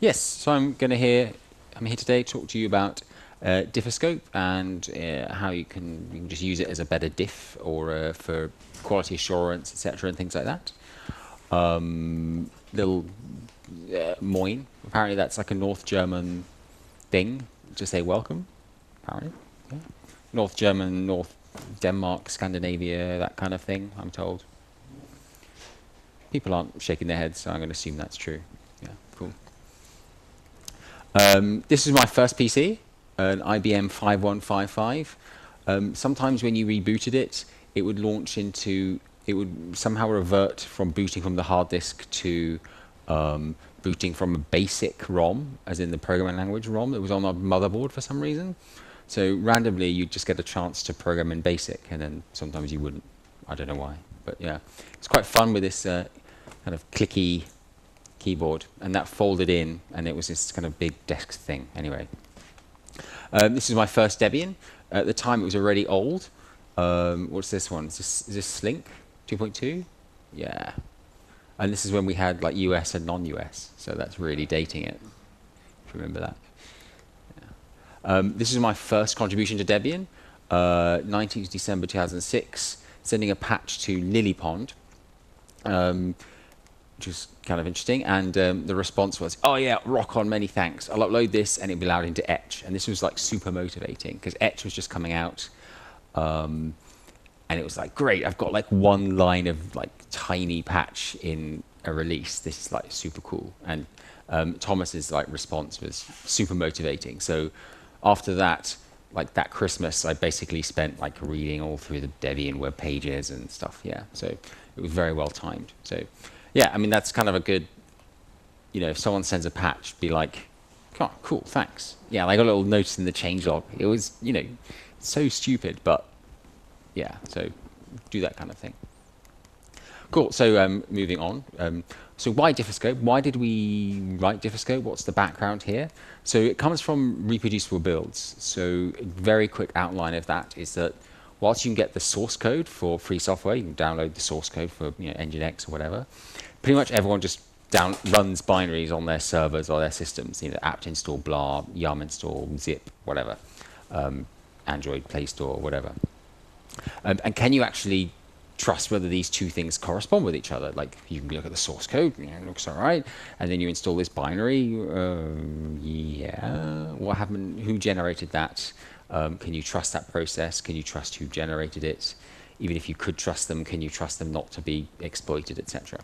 Yes, so I'm going to hear. I'm here today to talk to you about uh, diffoscope and uh, how you can, you can just use it as a better diff or uh, for quality assurance, etc., and things like that. Um, little uh, moin. Apparently, that's like a North German thing to say welcome. Apparently, yeah. North German, North Denmark, Scandinavia, that kind of thing. I'm told. People aren't shaking their heads, so I'm going to assume that's true. Um, this is my first PC, an IBM 5155. Um, sometimes when you rebooted it, it would launch into, it would somehow revert from booting from the hard disk to um, booting from a basic ROM, as in the programming language ROM that was on our motherboard for some reason. So randomly, you'd just get a chance to program in BASIC, and then sometimes you wouldn't. I don't know why, but yeah, it's quite fun with this uh, kind of clicky keyboard, and that folded in, and it was this kind of big desk thing. Anyway, um, this is my first Debian. At the time, it was already old. Um, what's this one? Is this, is this Slink 2.2? Yeah. And this is when we had like US and non-US, so that's really dating it. If you remember that. Yeah. Um, this is my first contribution to Debian. Uh, 19th December 2006, sending a patch to Lilypond. Um, which was kind of interesting. And um, the response was, "Oh yeah, rock on, many thanks. I'll upload this, and it'll be allowed into Etch." And this was like super motivating because Etch was just coming out, um, and it was like, "Great, I've got like one line of like tiny patch in a release. This is like super cool." And um, Thomas's like response was super motivating. So after that, like that Christmas, I basically spent like reading all through the Debian web pages and stuff. Yeah, so it was very well timed. So yeah, I mean, that's kind of a good, you know, if someone sends a patch, be like, oh, cool, thanks. Yeah, like a little note in the changelog. It was, you know, so stupid, but yeah, so do that kind of thing. Cool, so um, moving on. Um, so why Diffoscope? Why did we write Diffoscope? What's the background here? So it comes from reproducible builds. So a very quick outline of that is that whilst you can get the source code for free software, you can download the source code for you know, Nginx or whatever, pretty much everyone just down runs binaries on their servers or their systems. You know, apt install, blah, yum install, zip, whatever, um, Android Play Store, whatever. Um, and can you actually trust whether these two things correspond with each other? Like you can look at the source code, it looks all right, and then you install this binary. Uh, yeah, what happened? Who generated that? Um, can you trust that process? Can you trust who generated it? Even if you could trust them, can you trust them not to be exploited, etc.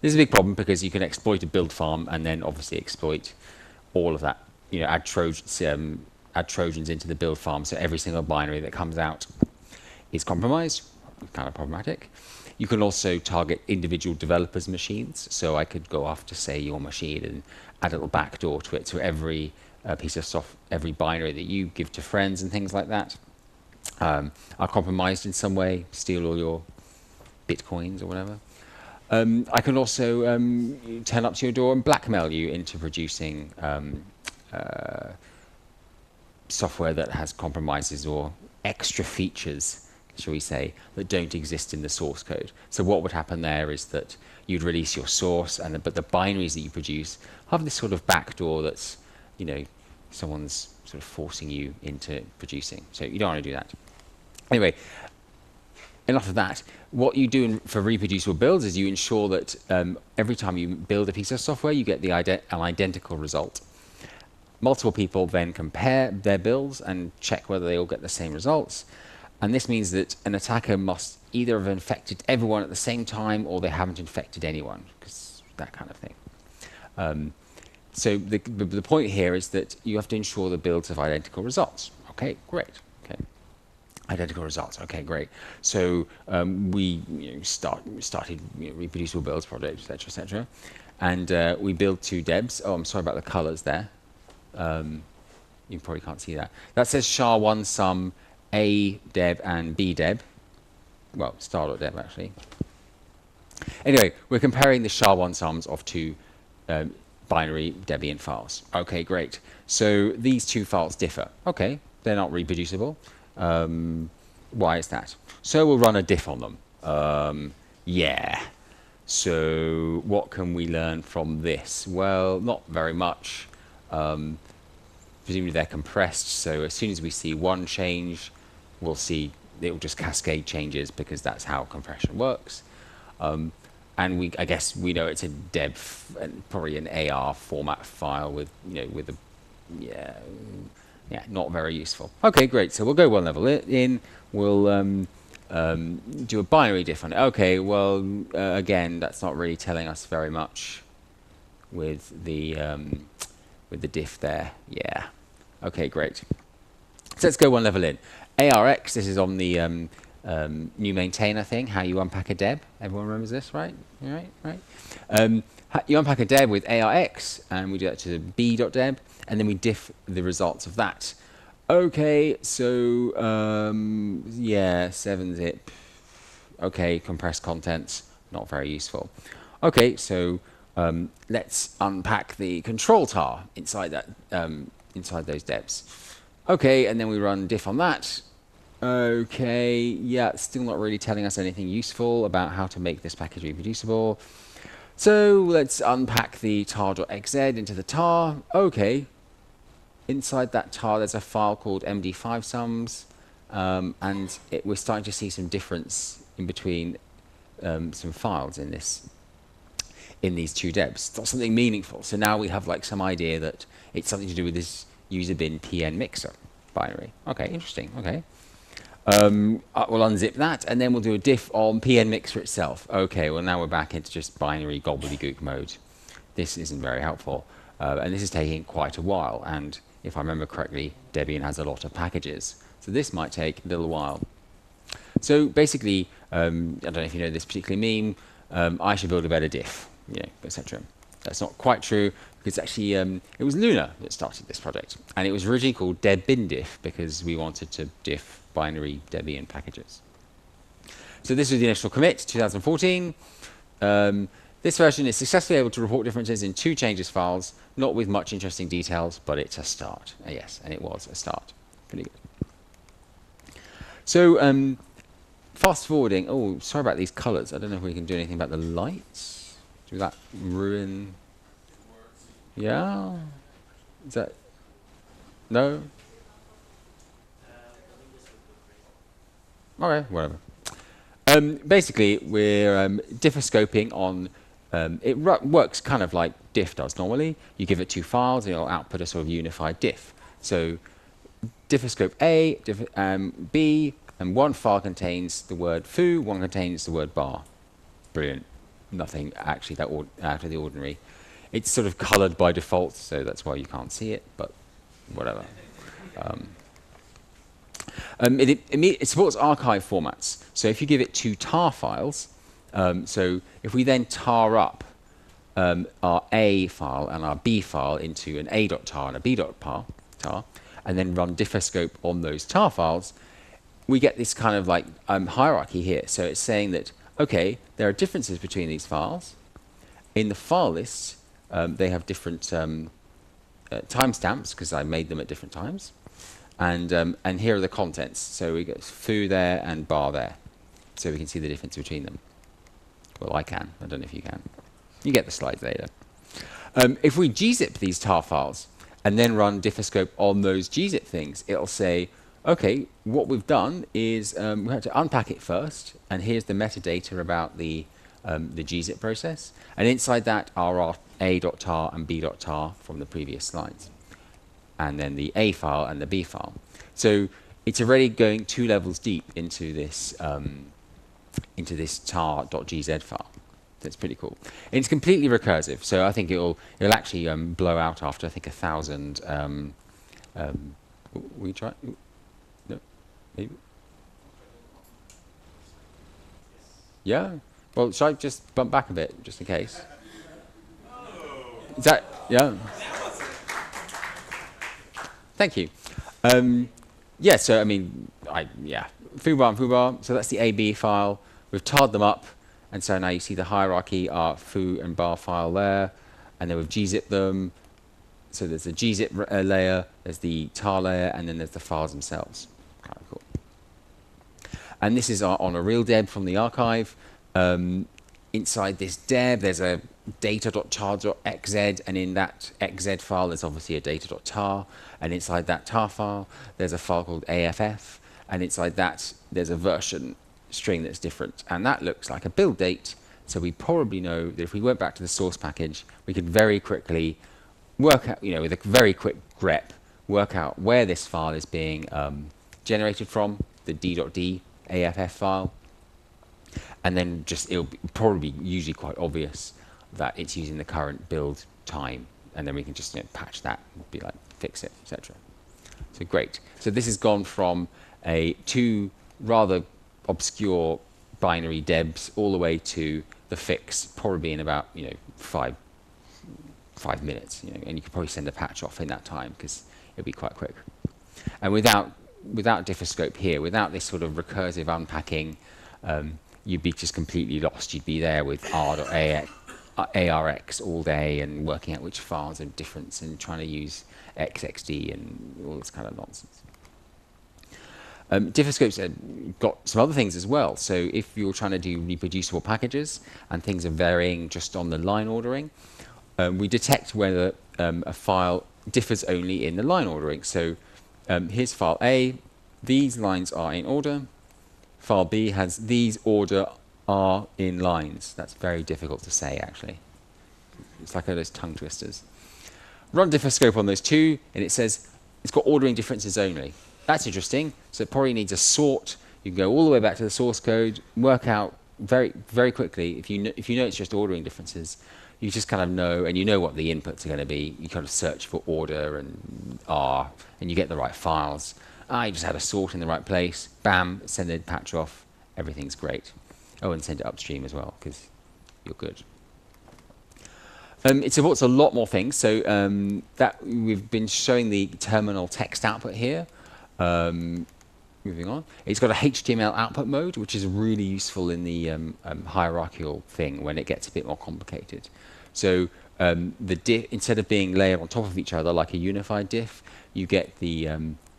This is a big problem because you can exploit a build farm and then obviously exploit all of that. You know, add Trojans, um, add Trojans into the build farm, so every single binary that comes out is compromised. Kind of problematic. You can also target individual developers' machines. So I could go after, say, your machine and add a little backdoor to it, so every uh, piece of soft, every binary that you give to friends and things like that um, are compromised in some way, steal all your bitcoins or whatever. Um, I can also um, turn up to your door and blackmail you into producing um, uh, software that has compromises or extra features, shall we say, that don't exist in the source code. So what would happen there is that you'd release your source, and but the binaries that you produce have this sort of backdoor that's, you know, someone's sort of forcing you into producing. So you don't want to do that. Anyway, enough of that. What you do in, for reproducible builds is you ensure that um, every time you build a piece of software, you get the an identical result. Multiple people then compare their builds and check whether they all get the same results. And this means that an attacker must either have infected everyone at the same time or they haven't infected anyone, because that kind of thing. Um, so the, the, point here is that you have to ensure the builds have identical results. Okay, great. Okay identical results. Okay, great. So um, we you know, start started you know, reproducible builds project, etc., etc., and uh, we build two debs. Oh, I'm sorry about the colors there. Um, you probably can't see that. That says SHA-1 sum A deb and B deb. Well, star.deb actually. Anyway, we're comparing the SHA-1 sums of two um, binary Debian files. Okay, great. So these two files differ. Okay, they're not reproducible. Um, why is that? So we'll run a diff on them. Um, yeah. So what can we learn from this? Well, not very much. Um, presumably they're compressed, so as soon as we see one change, we'll see it will just cascade changes because that's how compression works. Um, and we, I guess we know it's a deb, and probably an AR format file with, you know, with a, yeah, yeah, not very useful. Okay, great. So we'll go one level in. We'll um, um, do a binary diff on it. Okay, well, uh, again, that's not really telling us very much with the um, with the diff there. Yeah. Okay, great. So let's go one level in. ARX, this is on the um, um, new maintainer thing, how you unpack a deb. Everyone remembers this, right? Right, right. Um, you unpack a deb with ARX, and we do that to b.deb, and then we diff the results of that. Okay, so um, yeah, 7-zip. Okay, compressed contents, not very useful. Okay, so um, let's unpack the control tar inside that um, inside those debs. Okay, and then we run diff on that. Okay, yeah, still not really telling us anything useful about how to make this package reproducible. So let's unpack the tar.xz into the tar. Okay, inside that tar there's a file called md5 sums, um, and it, we're starting to see some difference in between um, some files in this in these two debs. It's not something meaningful. So now we have like some idea that it's something to do with this user bin pnmixer binary. Okay, interesting. Okay. Um, uh, we'll unzip that, and then we'll do a diff on pnmixer itself. Okay, well now we're back into just binary gobbledygook mode. This isn't very helpful, uh, and this is taking quite a while. And if I remember correctly, Debian has a lot of packages, so this might take a little while. So basically, um, I don't know if you know this particular meme. Um, I should build a better diff, you know, etc. That's not quite true because actually um, it was Lunar that started this project, and it was originally called debbindiff because we wanted to diff binary Debian packages. So this was the initial commit, 2014. Um, this version is successfully able to report differences in two changes files, not with much interesting details, but it's a start. Uh, yes, and it was a start. Pretty good. So um, fast forwarding. Oh, sorry about these colors. I don't know if we can do anything about the lights. Do that ruin yeah? Is that. No? Okay, whatever. Um, basically, we're um, diffoscoping on. Um, it works kind of like diff does normally. You give it two files, and it'll output a sort of unified diff. So, diffoscope A, diff um, B, and one file contains the word foo, one contains the word bar. Brilliant. Nothing actually that out of the ordinary. It's sort of colored by default, so that's why you can't see it, but whatever. Um, um, it, it, it, supports archive formats. So if you give it two tar files, um, so if we then tar up um, our A file and our B file into an A.tar and a B.tar, tar, and then run diffoscope on those tar files, we get this kind of like um, hierarchy here. So it's saying that, okay, there are differences between these files. In the file lists, um, they have different um, uh, timestamps because I made them at different times. And, um, and here are the contents. So we get foo there and bar there. So we can see the difference between them. Well, I can. I don't know if you can. You get the slides later. Um, if we gzip these tar files and then run diffoscope on those gzip things, it'll say, okay, what we've done is um, we have to unpack it first, and here's the metadata about the, um, the gzip process. And inside that are our a.tar and b.tar from the previous slides, and then the A file and the B file. So it's already going two levels deep into this um, into this tar.gz file. That's pretty cool. And it's completely recursive, so I think it'll it'll actually um, blow out after I think a thousand. Um, um, we try. No, maybe. Yeah. Well, should I just bump back a bit just in case? Is that, yeah? Thank you. Um, yeah, so I mean, I, yeah, foobar and foobar. So that's the AB file. We've tarred them up, and so now you see the hierarchy are foo and bar file there, and then we've gzipped them. So there's the gzip uh, layer, there's the tar layer, and then there's the files themselves. Kind of cool. And this is on a real deb from the archive. Um, inside this deb, there's a data.tar.xz, and in that xz file, there's obviously a data.tar, and inside that tar file, there's a file called AFF, and inside that, there's a version string that's different, and that looks like a build date. So we probably know that if we went back to the source package, we could very quickly work out, you know, with a very quick grep, work out where this file is being um, generated from, the d.d AFF file, and then just it'll probably be usually quite obvious that it's using the current build time, and then we can just you know, patch that, be like fix it, etc. So great. So this has gone from a two rather obscure binary debs all the way to the fix, probably in about you know five five minutes, you know, and you could probably send a patch off in that time because it'll be quite quick. And without without diffoscope here, without this sort of recursive unpacking, um, you'd be just completely lost. You'd be there with r.ax ARX all day and working out which files are different and trying to use XXD and all this kind of nonsense. Um, Diffoscope's uh, got some other things as well. So if you're trying to do reproducible packages and things are varying just on the line ordering, um, we detect whether um, a file differs only in the line ordering. So um, here's file A. These lines are in order. File B has these order are in lines. That's very difficult to say, actually. It's like those tongue twisters. Run diffoscope on those two, and it says it's got ordering differences only. That's interesting. So it probably needs a sort. You can go all the way back to the source code, work out very, very quickly. If you know, if you know it's just ordering differences, you just kind of know, and you know what the inputs are going to be. You kind of search for order and R, and you get the right files. Ah, just had a sort in the right place. Bam, send the patch off. Everything's great. Oh, and send it upstream as well, because you're good. Um, it supports a lot more things. So um, that we've been showing the terminal text output here. Um, moving on. It's got a HTML output mode, which is really useful in the um, um, hierarchical thing when it gets a bit more complicated. So um, the diff, instead of being layered on top of each other like a unified diff, you get the,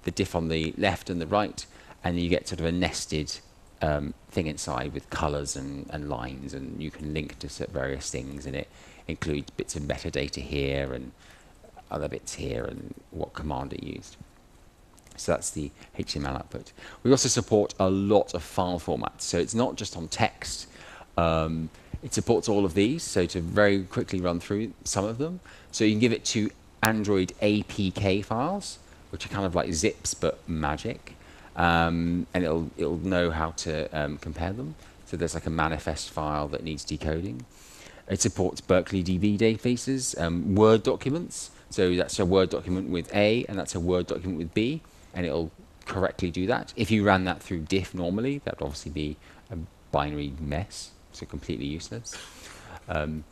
the diff on the left and the right, and you get sort of a nested um, thing inside with colors and, and lines, and you can link to various things, and it includes bits of metadata here and other bits here and what command it used. So that's the HTML output. We also support a lot of file formats. So it's not just on text. Um, it supports all of these. So to very quickly run through some of them. So you can give it to Android APK files, which are kind of like zips but magic um, and it'll it'll know how to um, compare them. So there's like a manifest file that needs decoding. It supports Berkeley DB databases, um, Word documents. So that's a Word document with A, and that's a Word document with B, and it'll correctly do that. If you ran that through diff normally, that would obviously be a binary mess, so completely useless. Um,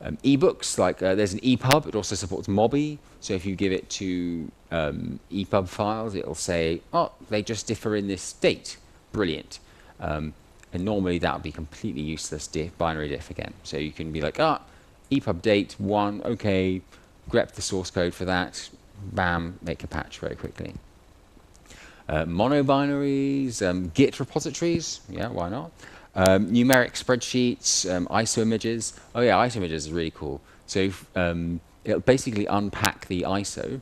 um, ebooks, like uh, there's an EPUB, it also supports MOBI. So if you give it to um, EPUB files, it'll say, oh, they just differ in this state. Brilliant. Um, and normally that would be completely useless diff, binary diff again. So you can be like, ah, EPUB date one, okay, grep the source code for that, bam, make a patch very quickly. Uh, monobinaries, um, Git repositories, yeah, why not? Um, numeric spreadsheets, um, ISO images. Oh yeah, ISO images is really cool. So um, it'll basically unpack the ISO.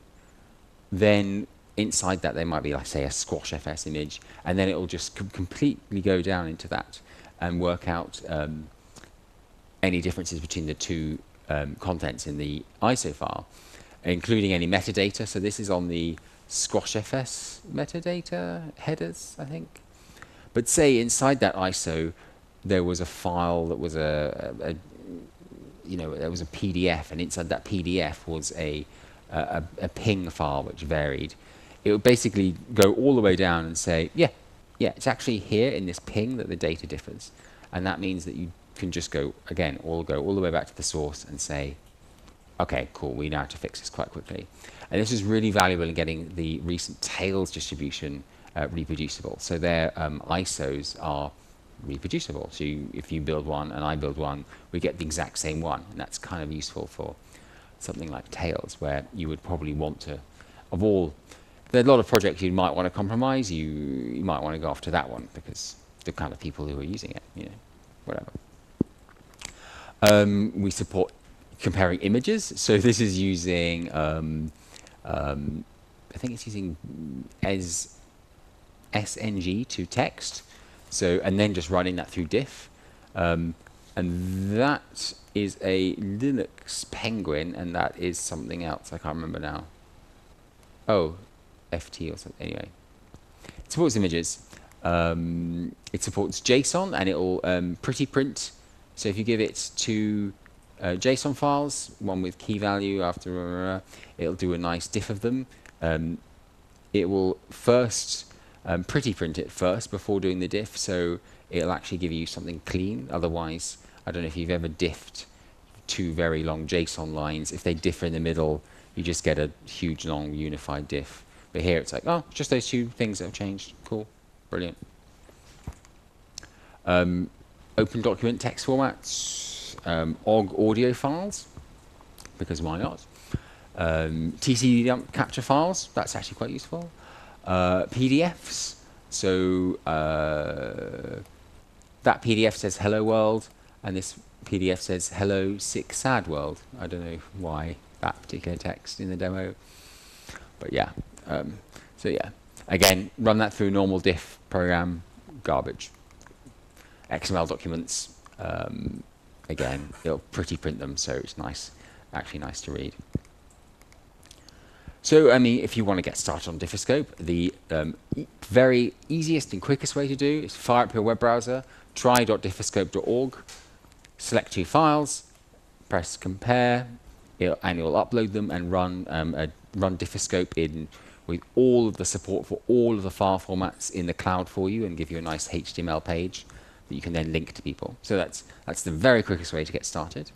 Then inside that there might be, like say, a squash FS image, and then it'll just com completely go down into that and work out um, any differences between the two um, contents in the ISO file, including any metadata. So this is on the squash FS metadata headers, I think. But say inside that ISO, there was a file that was a, a, a you know, there was a PDF, and inside that PDF was a, a, a ping file which varied. It would basically go all the way down and say, yeah, yeah, it's actually here in this ping that the data differs. And that means that you can just go, again, all go all the way back to the source and say, okay, cool, we now have to fix this quite quickly. And this is really valuable in getting the recent Tails distribution uh, reproducible. So their um, ISOs are reproducible. So you, if you build one and I build one, we get the exact same one. And that's kind of useful for something like Tails, where you would probably want to, of all, there are a lot of projects you might want to compromise, you, you might want to go after that one because the kind of people who are using it, you know, whatever. Um, we support comparing images. So this is using, um, um, I think it's using as SNG to text. So and then just running that through diff. Um, and that is a Linux Penguin, and that is something else. I can't remember now. Oh, FT or something. Anyway, it supports images. Um, it supports JSON, and it'll um, pretty print. So if you give it two uh, JSON files, one with key value after, uh, it'll do a nice diff of them. Um, it will first um, pretty print it first before doing the diff, so it'll actually give you something clean. Otherwise, I don't know if you've ever diffed two very long JSON lines. If they differ in the middle, you just get a huge long unified diff. But here it's like, oh, just those two things that have changed. Cool, brilliant. Um, open document text formats, um, OGG audio files, because why not? Um, dump capture files, that's actually quite useful. Uh, PDFs, so uh, that PDF says hello world, and this PDF says hello sick sad world. I don't know why that particular text in the demo, but yeah. Um, so yeah, again, run that through normal diff program, garbage. XML documents, um, again, it'll pretty print them, so it's nice, actually nice to read. So, I mean, if you want to get started on Diffoscope, the um, e very easiest and quickest way to do is fire up your web browser, try.diffoscope.org, select two files, press compare, it'll, and it'll upload them and run um, a, run Diffoscope in with all of the support for all of the file formats in the cloud for you and give you a nice HTML page that you can then link to people. So that's, that's the very quickest way to get started.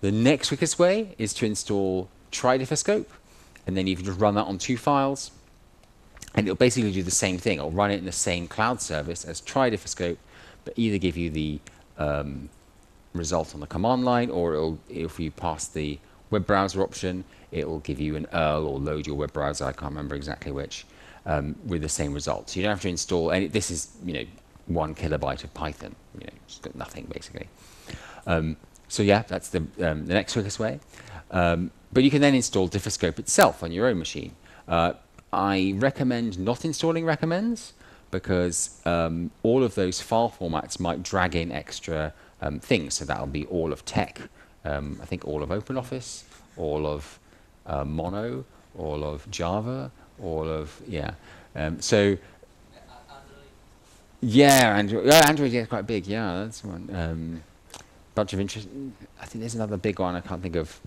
The next quickest way is to install TryDiffoscope, and then you can just run that on two files, and it'll basically do the same thing. It'll run it in the same cloud service as TryDiffoscope, but either give you the um, result on the command line, or if you pass the web browser option, it will give you an URL or load your web browser, I can't remember exactly which, um, with the same result. So you don't have to install any, this is, you know, one kilobyte of Python. You know, it's got nothing basically. Um, so yeah, that's the, um, the next quickest way. Um, but you can then install Diffoscope itself on your own machine. Uh, I recommend not installing recommends because um, all of those file formats might drag in extra um, things. So that'll be all of TeX, um, I think all of OpenOffice, all of uh, Mono, all of Java, all of, yeah. so yeah, Android. Yeah, Android is quite big. Yeah, that's one. Um, bunch of interest. I think there's another big one. I can't think of.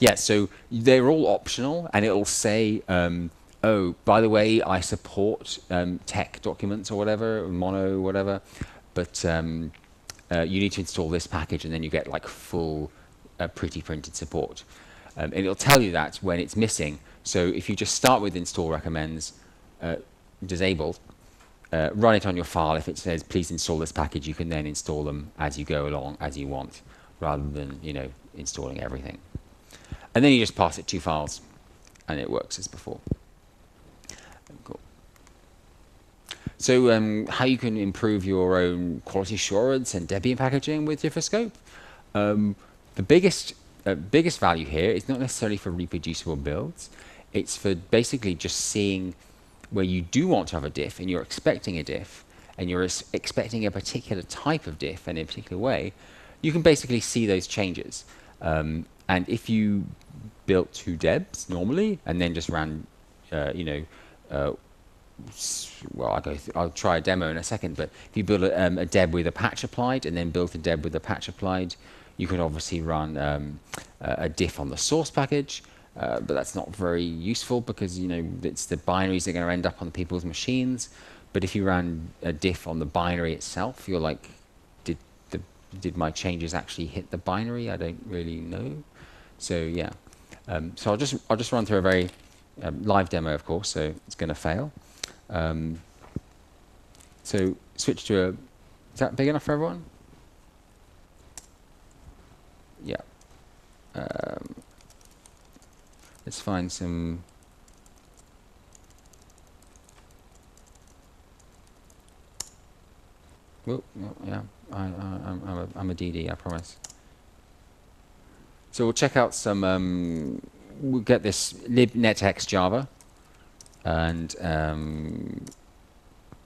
Yeah, so they're all optional, and it'll say, um, "Oh, by the way, I support um, TeX documents or whatever, mono, whatever, but um, uh, you need to install this package, and then you get like full, uh, pretty printed support." Um, and it'll tell you that when it's missing. So if you just start with install recommends uh, disabled, uh, run it on your file. If it says, please install this package, you can then install them as you go along, as you want, rather than, you know, installing everything. And then you just pass it two files, and it works as before. Cool. So um, how you can improve your own quality assurance and Debian packaging with Diffoscope? Um, the biggest, uh, biggest value here is not necessarily for reproducible builds. It's for basically just seeing where you do want to have a diff and you're expecting a diff and you're expecting a particular type of diff and in a particular way, you can basically see those changes. Um, and if you built two debs normally and then just ran, uh, you know, uh, well, I'll, go I'll try a demo in a second, but if you build a, um, a, deb with a patch applied and then build a deb with a patch applied, you can obviously run um, a diff on the source package uh, but that's not very useful because you know it's the binaries that are going to end up on people's machines. But if you ran a diff on the binary itself, you're like, did the did my changes actually hit the binary? I don't really know. So yeah, um, so I'll just I'll just run through a very um, live demo, of course. So it's going to fail. Um, so switch to a. Is that big enough for everyone? Yeah. Um, Let's find some Oh, yeah. I, I'm, a, I'm a DD, I promise. So we'll check out some, um, we'll get this libnetx Java, and um,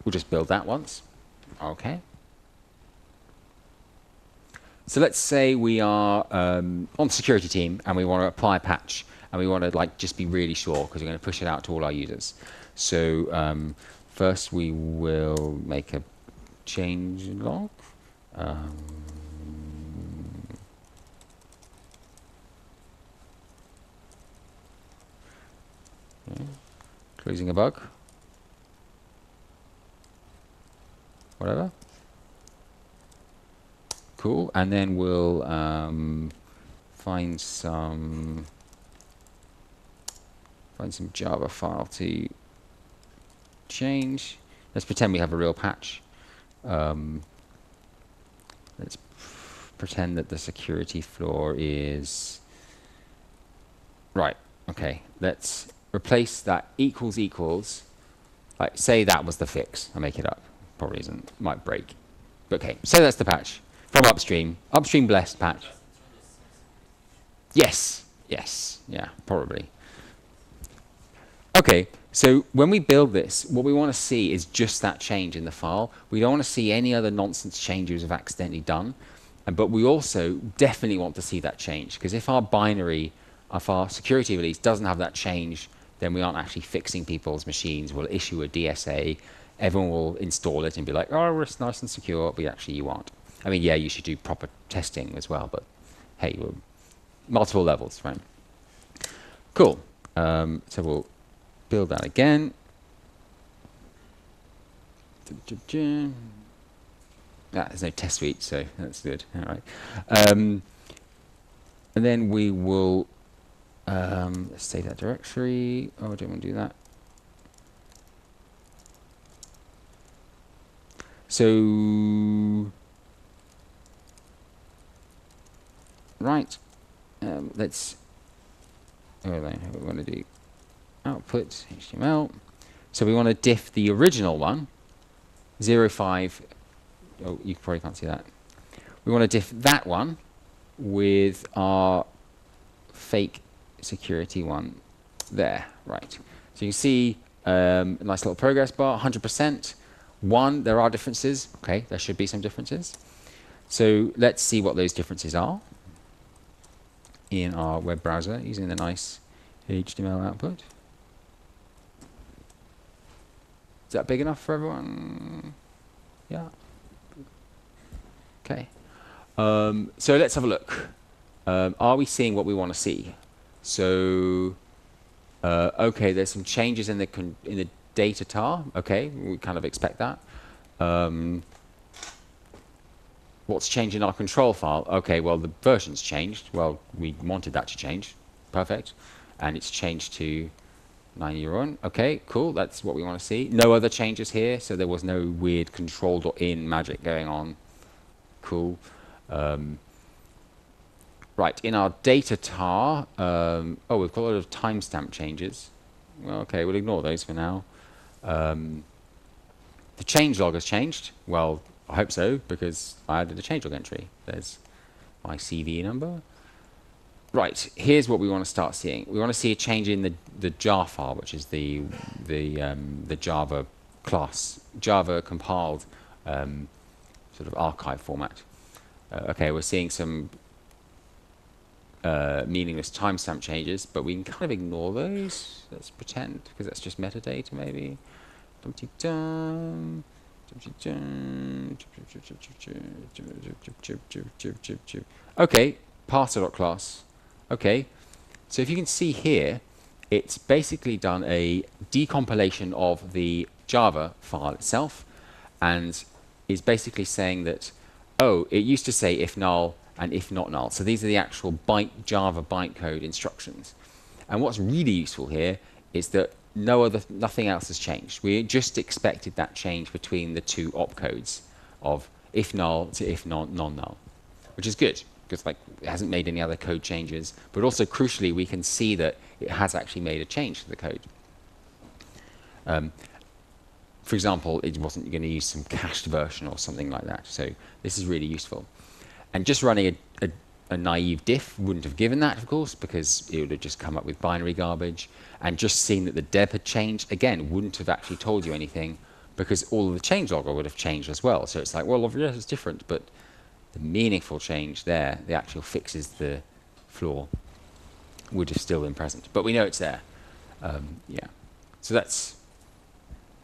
we'll just build that once. Okay. So let's say we are um, on the security team and we want to apply a patch and we want to like just be really sure because we're going to push it out to all our users. So um, first we will make a change log. Um. Closing a bug. Whatever. Cool. And then we'll um, find some find some Java file to change. Let's pretend we have a real patch. Um, let's pretend that the security floor is right. Okay, let's replace that equals equals. Like, say that was the fix. I make it up. Probably isn't. Might break. But okay, say that's the patch from upstream. Upstream blessed patch. Yes. Yes. Yeah. Probably. Okay, so when we build this, what we want to see is just that change in the file. We don't want to see any other nonsense changes we've accidentally done. But we also definitely want to see that change, because if our binary, if our security release doesn't have that change, then we aren't actually fixing people's machines. We'll issue a DSA, everyone will install it and be like, oh, it's nice and secure, but actually you aren't. I mean, yeah, you should do proper testing as well, but hey, multiple levels, right? Cool. Um, so we'll build that again. Ah, there's no test suite, so that's good. All right. Um, and then we will um, let's save that directory. Oh, I don't want to do that. So, right. Um, let's. Oh, then we want to do output HTML. So we want to diff the original one, 05. Oh, you probably can't see that. We want to diff that one with our fake security one there. Right. So you see um, a nice little progress bar, 100%. One, there are differences. Okay, there should be some differences. So let's see what those differences are in our web browser using the nice HTML output. Is that big enough for everyone? Yeah. Okay. Um, so let's have a look. Um, are we seeing what we want to see? So, uh, okay, there's some changes in the in the data tar. Okay, we kind of expect that. Um, what's changed in our control file? Okay, well the version's changed. Well, we wanted that to change. Perfect, and it's changed to 9 euro. Okay, cool. That's what we want to see. No other changes here, so there was no weird control.in magic going on. Cool. Um, right, in our data tar, um, oh, we've got a lot of timestamp changes. Well, okay, we'll ignore those for now. Um, the changelog has changed. Well, I hope so, because I added a changelog entry. There's my CVE number right, here's what we want to start seeing. We want to see a change in the, the jar file, which is the, the, um, the Java class, Java compiled um, sort of archive format. Uh, okay, we're seeing some uh, meaningless timestamp changes, but we can kind of ignore those. Let's pretend, because that's just metadata maybe. Okay, parser.class. Okay, so if you can see here, it's basically done a decompilation of the Java file itself and is basically saying that, oh, it used to say if null and if not null. So these are the actual byte Java bytecode instructions. And what's really useful here is that no other, nothing else has changed. We just expected that change between the two opcodes of if null to if non null, which is good because like it hasn't made any other code changes. But also crucially, we can see that it has actually made a change to the code. Um, for example, it wasn't going to use some cached version or something like that. So this is really useful. And just running a, a, a, naive diff wouldn't have given that, of course, because it would have just come up with binary garbage. And just seeing that the deb had changed, again, wouldn't have actually told you anything because all of the change logger would have changed as well. So it's like, well, yes, it's different, but the meaningful change there, the actual fixes the flaw, would have still been present. But we know it's there. Um, yeah. So that's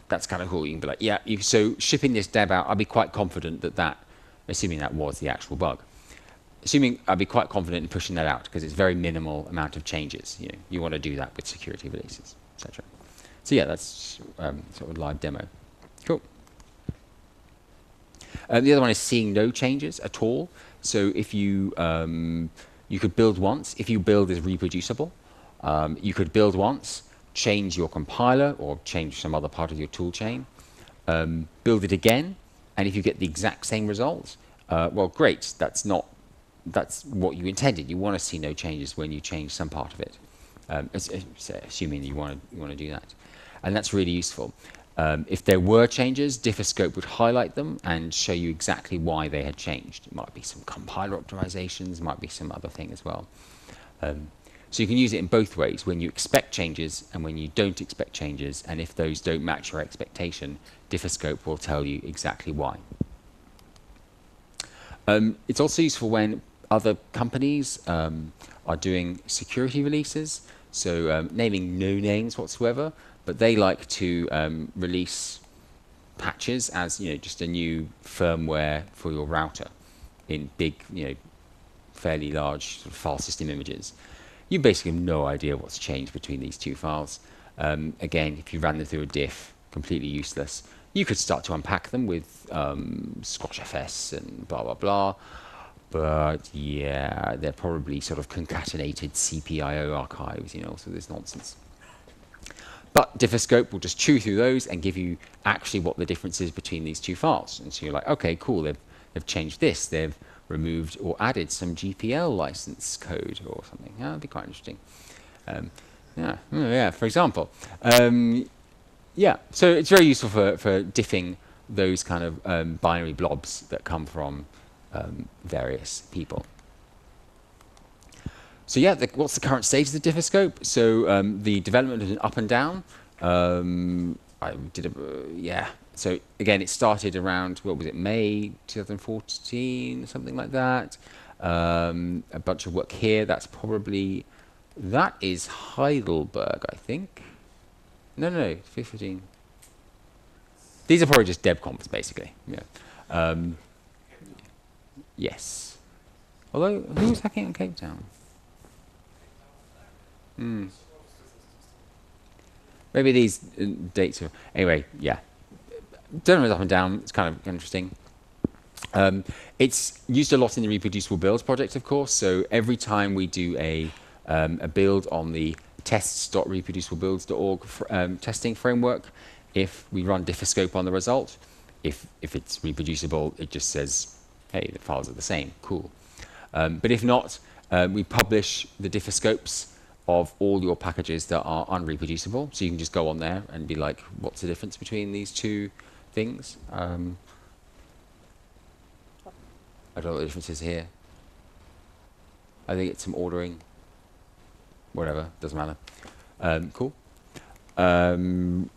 that's kind of cool. You can be like, yeah. You, so shipping this deb out, I'd be quite confident that that, assuming that was the actual bug, assuming I'd be quite confident in pushing that out because it's very minimal amount of changes. You know, you want to do that with security releases, etc. So yeah, that's um, sort of live demo. Cool. Uh, the other one is seeing no changes at all. So if you um, you could build once, if you build is reproducible, um, you could build once, change your compiler or change some other part of your tool chain, um, build it again, and if you get the exact same results, uh, well, great. That's not that's what you intended. You want to see no changes when you change some part of it, um, assuming you want to you want to do that, and that's really useful. Um, if there were changes, Diffoscope would highlight them and show you exactly why they had changed. It might be some compiler optimizations, might be some other thing as well. Um, so you can use it in both ways, when you expect changes and when you don't expect changes, and if those don't match your expectation, Diffoscope will tell you exactly why. Um, it's also useful when other companies um, are doing security releases, so um, naming no names whatsoever, but they like to um, release patches as you know just a new firmware for your router in big you know fairly large sort of file system images you basically have no idea what's changed between these two files um, again if you ran them through a diff completely useless you could start to unpack them with um, SquashFS and blah blah blah but yeah they're probably sort of concatenated CPIO archives you know so there's nonsense but Diffoscope will just chew through those and give you actually what the difference is between these two files. And so you're like, okay, cool, they've, they've changed this. They've removed or added some GPL license code or something. That'd be quite interesting. Um, yeah, oh, yeah, for example. Um, yeah, so it's very useful for, for diffing those kind of um, binary blobs that come from um, various people. So yeah, the, what's the current state of the Diffoscope? So um, the development been up and down. Um, I did a, uh, yeah. So again, it started around, what was it, May 2014, something like that. Um, a bunch of work here. That's probably, that is Heidelberg, I think. No, no, no, 15. These are probably just DebConf, basically. Yeah. Um, yes. Although, who was hacking in Cape Town? Mm. Maybe these uh, dates are. Anyway, yeah. Turn up and down. It's kind of interesting. Um, it's used a lot in the reproducible builds project, of course. So every time we do a, um, a build on the tests.reproduciblebuilds.org um, testing framework, if we run diffoscope on the result, if, if it's reproducible, it just says, hey, the files are the same. Cool. Um, but if not, uh, we publish the diffoscopes of all your packages that are unreproducible. So you can just go on there and be like, what's the difference between these two things? Um, I don't know what the difference is here. I think it's some ordering. Whatever, doesn't matter. Um, cool. Um,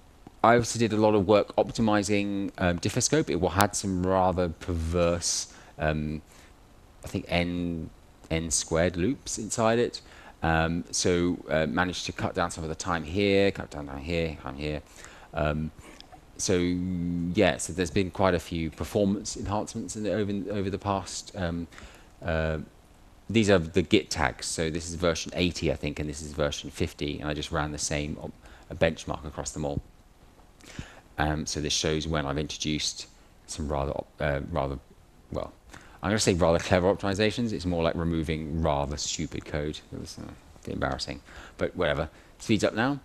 I also did a lot of work optimizing um, Diffoscope. It had some rather perverse, um, I think, n n squared loops inside it. Um, so uh, managed to cut down some of the time here, cut down down here, time here. So yeah, so there's been quite a few performance enhancements the, over over the past. Um, uh, these are the Git tags. So this is version 80, I think, and this is version 50, and I just ran the same benchmark across them all. Um, so this shows when I've introduced some rather uh, rather well I'm going to say rather clever optimizations. It's more like removing rather stupid code. It was uh, embarrassing, but whatever. Speeds up now.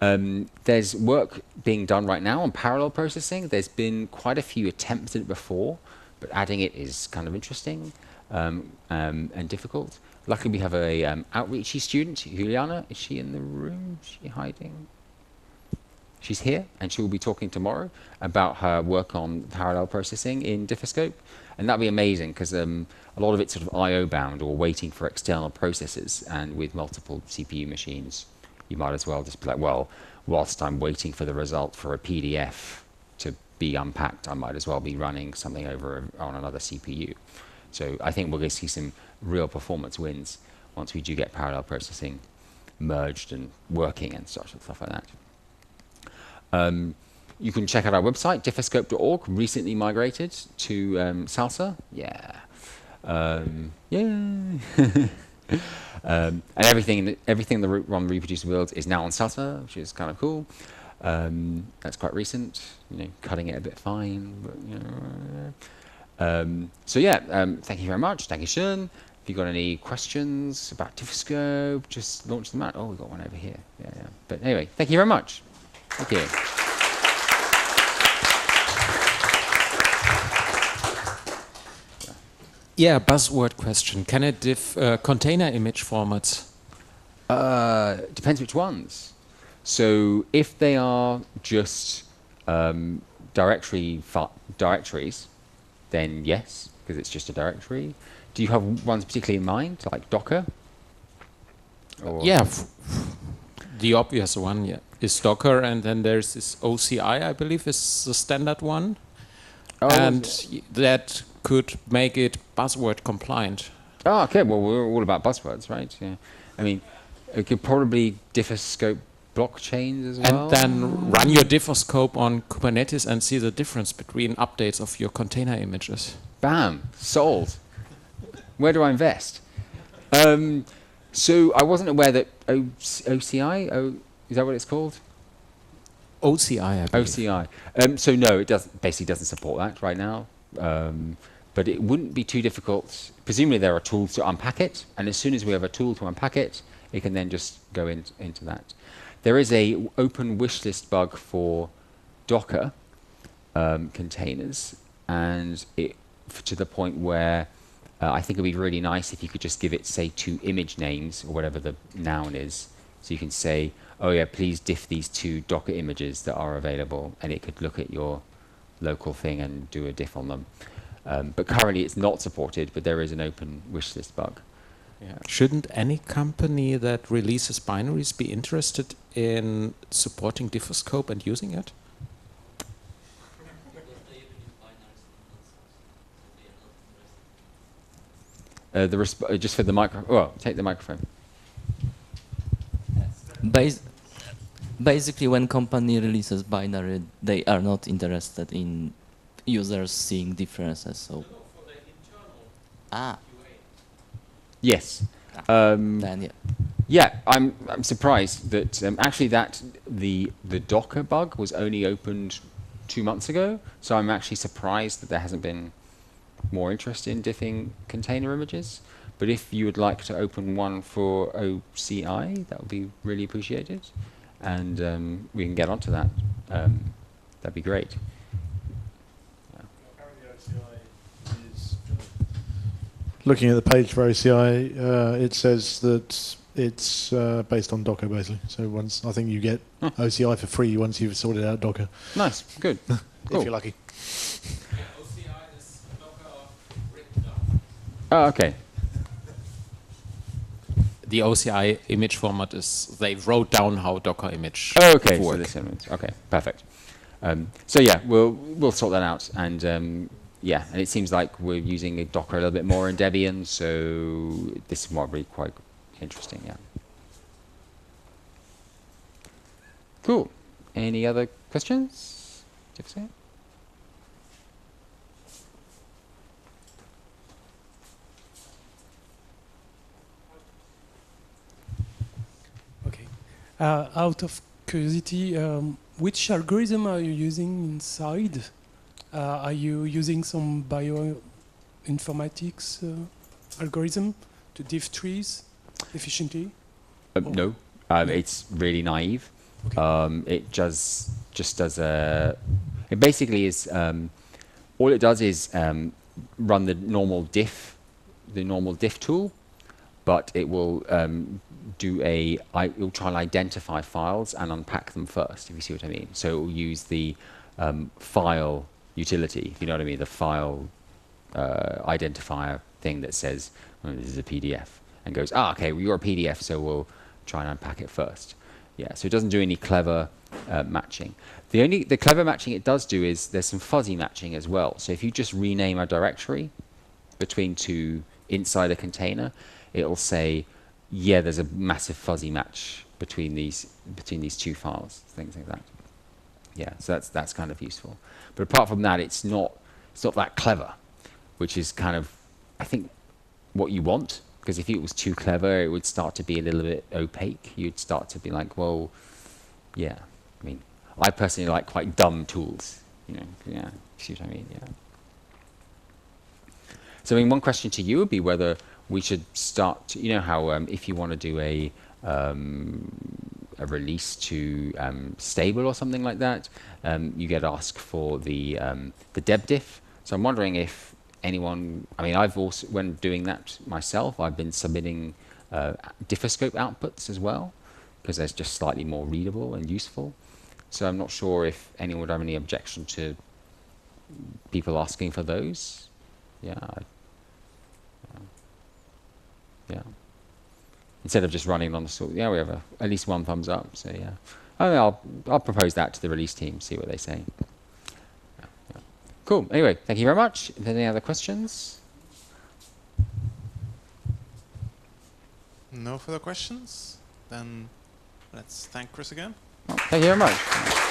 Um, there's work being done right now on parallel processing. There's been quite a few attempts at it before, but adding it is kind of interesting um, um, and difficult. Luckily, we have a um, outreachy student, Juliana. Is she in the room? Is she hiding? she's here, and she will be talking tomorrow about her work on parallel processing in Diffoscope, and that'll be amazing because um, a lot of it's sort of I/O bound or waiting for external processes, and with multiple CPU machines, you might as well just be like, well, whilst I'm waiting for the result for a PDF to be unpacked, I might as well be running something over on another CPU. So I think we're going to see some real performance wins once we do get parallel processing merged and working and such and stuff like that. Um, you can check out our website, diffoscope.org, recently migrated to um, Salsa. Yeah. Um, yeah. um, and everything, everything the on reproducer build is now on Salsa, which is kind of cool. Um, that's quite recent, you know, cutting it a bit fine. But, you know, um, so yeah, um, thank you very much. Thank you, Shun. If you've got any questions about Diffoscope, just launch them out. Oh, we've got one over here. Yeah, yeah. But anyway, thank you very much. Thank you. Yeah, buzzword question. Can it diff uh, container image formats? Uh, depends which ones. So if they are just um, directory directories, then yes, because it's just a directory. Do you have ones particularly in mind, like Docker? Or yeah, the obvious one yeah, is Docker, and then there's this OCI, I believe, is the standard one. Oh, and that could make it buzzword compliant. Oh, okay. Well, we're all about buzzwords, right? Yeah. I mean, it could probably diffoscope blockchains as well. And then run your diffoscope on Kubernetes and see the difference between updates of your container images. Bam, sold. Where do I invest? Um, so I wasn't aware that o OCI, o is that what it's called? OCI, OCI. Um, so no, it doesn't. Basically, doesn't support that right now. Um, but it wouldn't be too difficult. Presumably there are tools to unpack it, and as soon as we have a tool to unpack it, it can then just go in, into that. There is a open wishlist bug for Docker um, containers, and it to the point where uh, I think it would be really nice if you could just give it, say, two image names or whatever the noun is. So you can say, oh yeah, please diff these two Docker images that are available, and it could look at your local thing and do a diff on them. Um, but currently it's not supported, but there is an open wishlist bug. Yeah. Shouldn't any company that releases binaries be interested in supporting Diffoscope and using it? Uh, the uh, just for the micro. Well, take the microphone. Bas basically, when company releases binary, they are not interested in users seeing differences. So. Ah. Yes. Ah, um, then yeah. Yeah, I'm I'm surprised that um, actually that the the Docker bug was only opened two months ago. So I'm actually surprised that there hasn't been more interest in diffing container images. But if you would like to open one for OCI, that would be really appreciated, and um, we can get onto that. Um, that'd be great. looking at the page for OCI, uh, it says that it's uh, based on Docker basically. So once I think you get huh. OCI for free once you've sorted out Docker. Nice, good. if cool. you're lucky. Oh, okay. The OCI image format is they wrote down how Docker image. Oh, okay. So this image. Okay, perfect. Um, so yeah, we'll we'll sort that out and. Um, yeah, and it seems like we're using Docker a little bit more in Debian, so this is probably quite interesting, yeah. Cool. Any other questions? Okay. Out of curiosity, um, which algorithm are you using inside? Uh, are you using some bioinformatics uh, algorithm to diff trees efficiently? Um, no, um, it's really naive. Okay. Um, it just just does a. It basically is um, all it does is um, run the normal diff, the normal diff tool, but it will um, do a, I, it will try and identify files and unpack them first, if you see what I mean. So it will use the um, file utility, if you know what I mean, the file uh, identifier thing that says oh, this is a PDF and goes, ah, okay, well, you're a PDF, so we'll try and unpack it first. Yeah, so it doesn't do any clever uh, matching. The only the clever matching it does do is there's some fuzzy matching as well. So if you just rename a directory between two inside a container, it'll say, yeah, there's a massive fuzzy match between these between these two files, things like that. Yeah, so that's that's kind of useful. But apart from that, it's not it's not that clever, which is kind of I think what you want because if it was too clever, it would start to be a little bit opaque. You'd start to be like, well, yeah. I mean, I personally like quite dumb tools. You know, yeah. See what I mean? Yeah. So, I mean, one question to you would be whether we should start. To, you know how um, if you want to do a um, a release to um, stable or something like that, um, you get asked for the um, the debdiff. So I'm wondering if anyone. I mean, I've also when doing that myself, I've been submitting uh, outputs as well because they're just slightly more readable and useful. So I'm not sure if anyone would have any objection to people asking for those. Yeah. Yeah. Instead of just running on the sort, yeah, we have a, at least one thumbs up. So yeah, I mean, I'll I'll propose that to the release team, see what they say. Yeah, yeah. Cool. Anyway, thank you very much. Any other questions? No further questions. Then let's thank Chris again. Well, thank you very much.